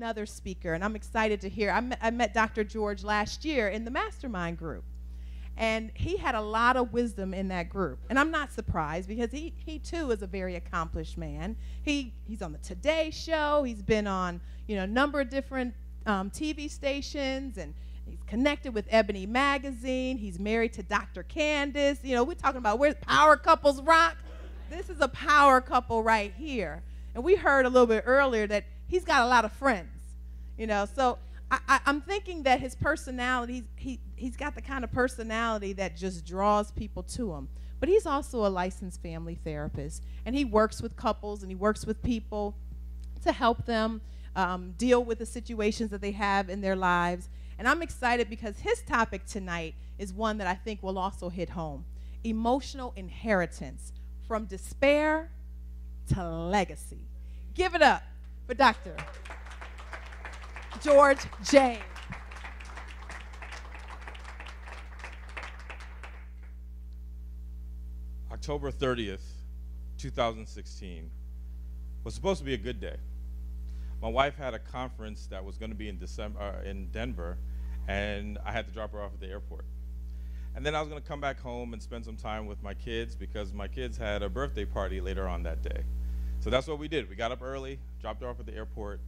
another speaker, and I'm excited to hear. I met, I met Dr. George last year in the mastermind group. And he had a lot of wisdom in that group. And I'm not surprised because he, he too is a very accomplished man. He, he's on the Today Show, he's been on you know, a number of different um, TV stations, and he's connected with Ebony Magazine. He's married to Dr. Candace. You know, we're talking about where power couples rock. This is a power couple right here. And we heard a little bit earlier that he's got a lot of friends. You know, so I, am thinking that his personality, he, he's got the kind of personality that just draws people to him. But he's also a licensed family therapist, and he works with couples and he works with people to help them um, deal with the situations that they have in their lives. And I'm excited because his topic tonight is one that I think will also hit home emotional inheritance from despair to legacy. Give it up for Dr. George James. October 30th, 2016 was supposed to be a good day. My wife had a conference that was going to be in December uh, in Denver, and I had to drop her off at the airport. And then I was going to come back home and spend some time with my kids because my kids had a birthday party later on that day. So that's what we did. We got up early, dropped her off at the airport,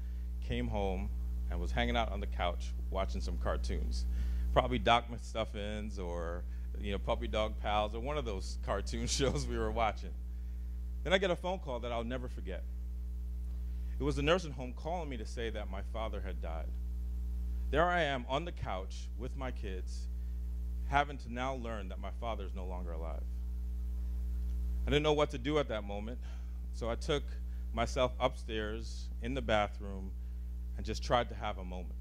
came home, and was hanging out on the couch watching some cartoons. Probably Doc McStuffins or you know Puppy Dog Pals or one of those cartoon shows we were watching. Then I get a phone call that I'll never forget. It was the nursing home calling me to say that my father had died. There I am on the couch with my kids, having to now learn that my father is no longer alive. I didn't know what to do at that moment, so I took myself upstairs in the bathroom and just tried to have a moment.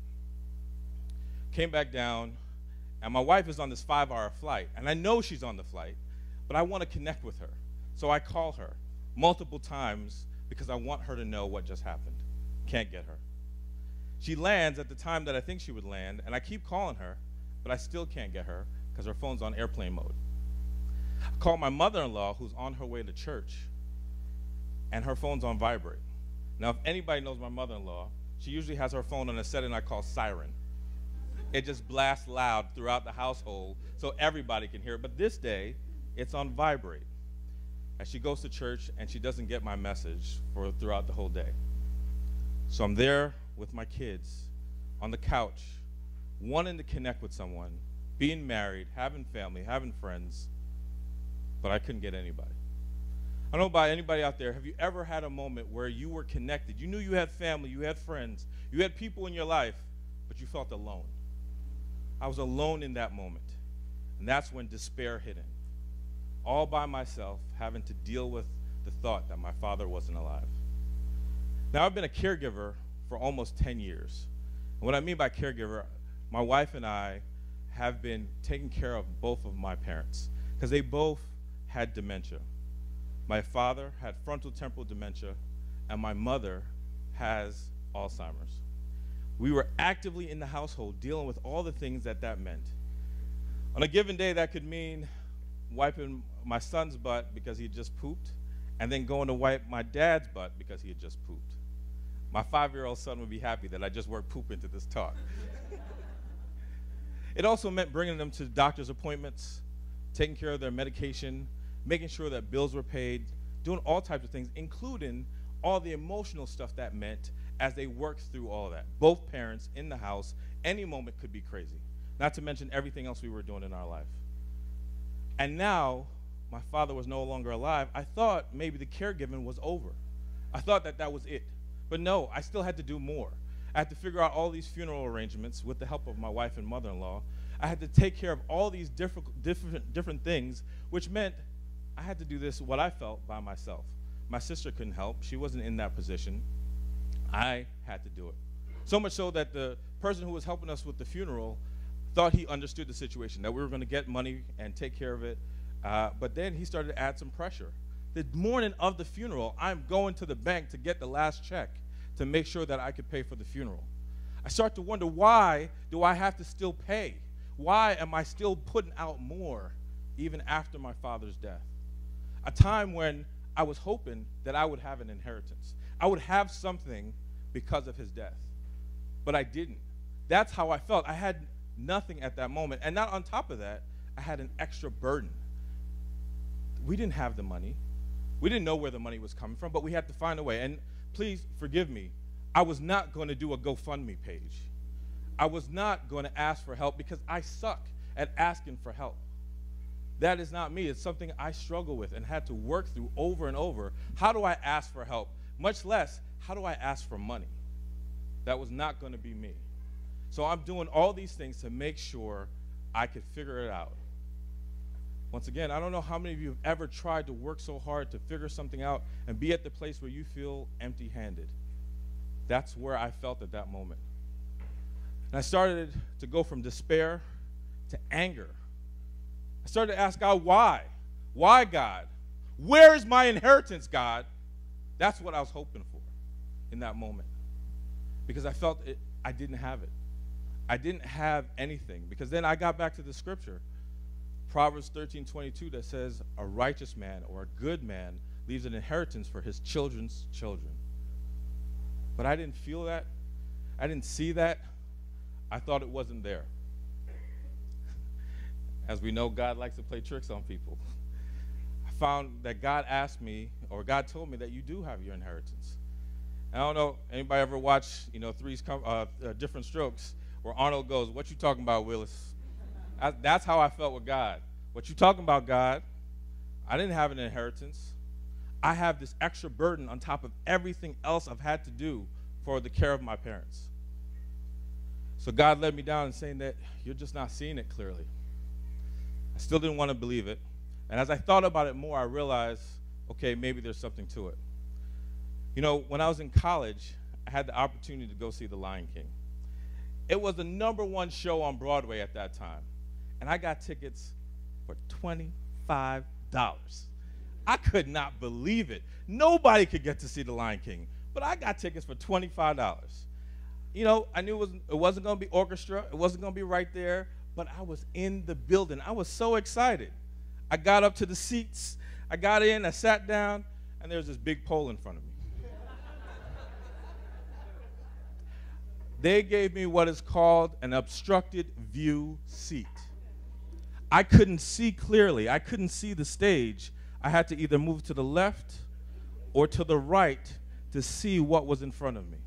Came back down, and my wife is on this five hour flight, and I know she's on the flight, but I want to connect with her. So I call her multiple times because I want her to know what just happened. Can't get her. She lands at the time that I think she would land, and I keep calling her, but I still can't get her because her phone's on airplane mode. I call my mother in law, who's on her way to church, and her phone's on vibrate. Now, if anybody knows my mother in law, she usually has her phone on a setting I call siren. It just blasts loud throughout the household so everybody can hear it. But this day, it's on vibrate as she goes to church and she doesn't get my message for throughout the whole day. So I'm there with my kids on the couch, wanting to connect with someone, being married, having family, having friends, but I couldn't get anybody. I don't know about anybody out there. Have you ever had a moment where you were connected? You knew you had family, you had friends, you had people in your life, but you felt alone. I was alone in that moment. And that's when despair hit in all by myself, having to deal with the thought that my father wasn't alive. Now, I've been a caregiver for almost 10 years. And what I mean by caregiver, my wife and I have been taking care of both of my parents because they both had dementia. My father had frontal temporal dementia, and my mother has Alzheimer's. We were actively in the household dealing with all the things that that meant. On a given day, that could mean wiping my son's butt because he had just pooped, and then going to wipe my dad's butt because he had just pooped. My five year old son would be happy that I just worked poop into this talk. it also meant bringing them to doctor's appointments, taking care of their medication, making sure that bills were paid, doing all types of things, including all the emotional stuff that meant as they worked through all that. Both parents in the house, any moment could be crazy, not to mention everything else we were doing in our life. And now, my father was no longer alive, I thought maybe the caregiving was over. I thought that that was it. But no, I still had to do more. I had to figure out all these funeral arrangements with the help of my wife and mother in law. I had to take care of all these different, different, different things, which meant I had to do this, what I felt, by myself. My sister couldn't help, she wasn't in that position. I had to do it. So much so that the person who was helping us with the funeral thought he understood the situation, that we were going to get money and take care of it. Uh, but then he started to add some pressure. The morning of the funeral, I'm going to the bank to get the last check to make sure that I could pay for the funeral. I start to wonder why do I have to still pay? Why am I still putting out more even after my father's death? A time when I was hoping that I would have an inheritance. I would have something because of his death. but I didn't. That's how I felt. I had nothing at that moment. And not on top of that, I had an extra burden. We didn't have the money. We didn't know where the money was coming from, but we had to find a way. And please forgive me. I was not going to do a GoFundMe page. I was not going to ask for help because I suck at asking for help. That is not me. It's something I struggle with and had to work through over and over. How do I ask for help? Much less, how do I ask for money? That was not going to be me. So I'm doing all these things to make sure I could figure it out. Once again, I don't know how many of you have ever tried to work so hard to figure something out and be at the place where you feel empty handed. That's where I felt at that moment. And I started to go from despair to anger. I started to ask God, why? Why, God? Where is my inheritance, God? That's what I was hoping for in that moment. Because I felt it, I didn't have it. I didn't have anything. Because then I got back to the scripture, Proverbs 13 22, that says, A righteous man or a good man leaves an inheritance for his children's children. But I didn't feel that. I didn't see that. I thought it wasn't there. As we know, God likes to play tricks on people. I found that God asked me, or God told me that you do have your inheritance. I don't know anybody ever watch, you know, Three's uh, uh, Different Strokes, where Arnold goes, "What you talking about, Willis?" I, that's how I felt with God. What you talking about, God? I didn't have an inheritance. I have this extra burden on top of everything else I've had to do for the care of my parents. So God led me down and saying that you're just not seeing it clearly. Still didn't want to believe it. And as I thought about it more, I realized, okay, maybe there's something to it. You know, when I was in college, I had the opportunity to go see The Lion King. It was the number one show on Broadway at that time. And I got tickets for $25. I could not believe it. Nobody could get to see The Lion King, but I got tickets for $25. You know, I knew it wasn't, it wasn't going to be orchestra, it wasn't going to be right there, but I was in the building. I was so excited. I got up to the seats, I got in, I sat down, and there was this big pole in front of me. they gave me what is called an obstructed view seat. I couldn't see clearly, I couldn't see the stage I had to either move to the left or to the right to see what was in front of me.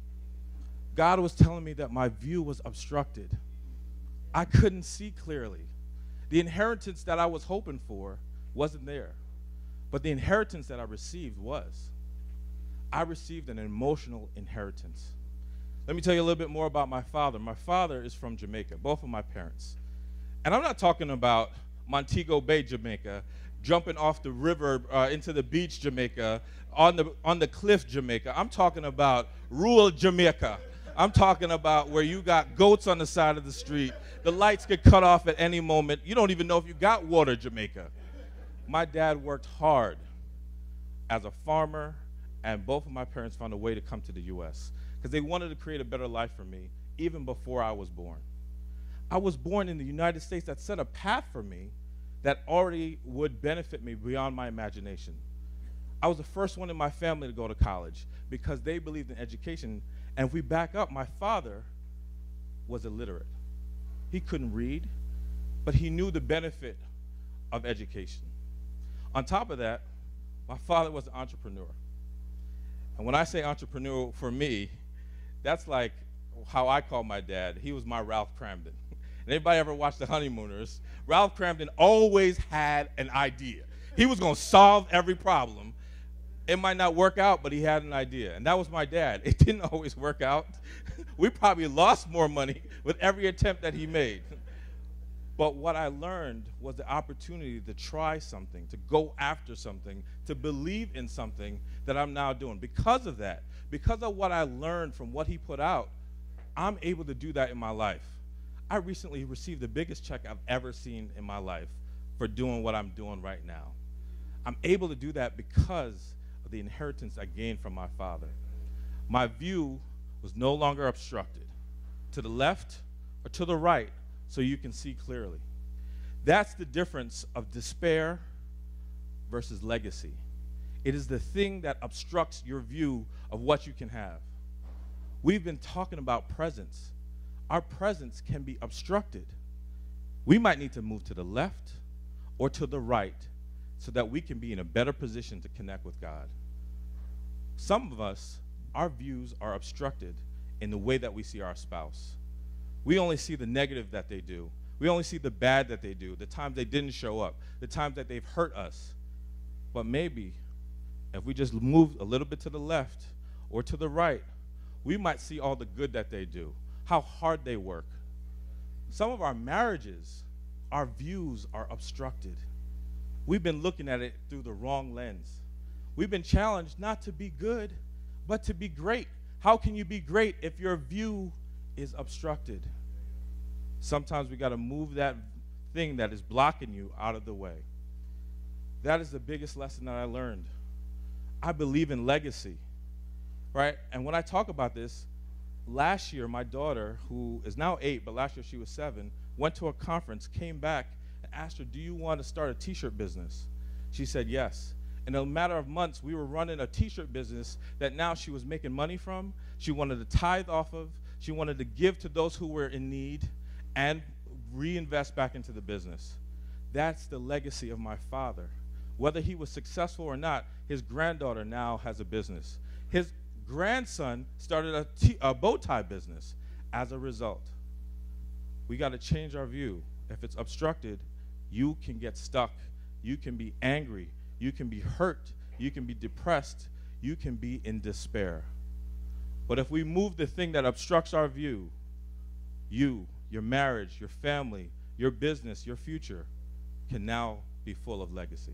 God was telling me that my view was obstructed. I couldn't see clearly. The inheritance that I was hoping for wasn't there, but the inheritance that I received was. I received an emotional inheritance. Let me tell you a little bit more about my father. My father is from Jamaica, both of my parents. And I'm not talking about Montego Bay, Jamaica, jumping off the river uh, into the beach, Jamaica, on the, on the cliff, Jamaica. I'm talking about rural Jamaica. I'm talking about where you got goats on the side of the street. The lights get cut off at any moment. You don't even know if you got water, Jamaica. My dad worked hard as a farmer, and both of my parents found a way to come to the U.S. because they wanted to create a better life for me even before I was born. I was born in the United States that set a path for me that already would benefit me beyond my imagination. I was the first one in my family to go to college because they believed in education. And if we back up, my father was illiterate. He couldn't read, but he knew the benefit of education. On top of that, my father was an entrepreneur. And when I say entrepreneur for me, that's like how I call my dad. He was my Ralph Kramden. Anybody ever watched The Honeymooners? Ralph Kramden always had an idea. He was going to solve every problem. It might not work out, but he had an idea. And that was my dad. It didn't always work out. we probably lost more money with every attempt that he made. But what I learned was the opportunity to try something, to go after something, to believe in something that I'm now doing. Because of that, because of what I learned from what he put out, I'm able to do that in my life. I recently received the biggest check I've ever seen in my life for doing what I'm doing right now. I'm able to do that because the inheritance I gained from my father. My view was no longer obstructed to the left or to the right so you can see clearly. That's the difference of despair versus legacy. It is the thing that obstructs your view of what you can have. We've been talking about presence. Our presence can be obstructed. We might need to move to the left or to the right so that we can be in a better position to connect with God. Some of us, our views are obstructed in the way that we see our spouse. We only see the negative that they do. We only see the bad that they do, the times they didn't show up, the times that they've hurt us. But maybe if we just move a little bit to the left or to the right, we might see all the good that they do, how hard they work. Some of our marriages, our views are obstructed. We've been looking at it through the wrong lens. We've been challenged not to be good, but to be great. How can you be great if your view is obstructed? Sometimes we got to move that thing that is blocking you out of the way. That is the biggest lesson that I learned. I believe in legacy, right? And when I talk about this, last year, my daughter, who is now eight, but last year she was seven, went to a conference, came back, and asked her, Do you want to start a t shirt business? She said yes. In a matter of months, we were running a t shirt business that now she was making money from. She wanted to tithe off of, she wanted to give to those who were in need, and reinvest back into the business. That's the legacy of my father. Whether he was successful or not, his granddaughter now has a business. His grandson started a, a bow tie business as a result. We got to change our view. If it's obstructed, you can get stuck. You can be angry. You can be hurt. You can be depressed. You can be in despair. But if we move the thing that obstructs our view, you, your marriage, your family, your business, your future, can now be full of legacy.